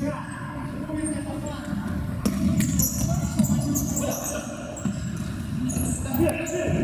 Yeah, that's it.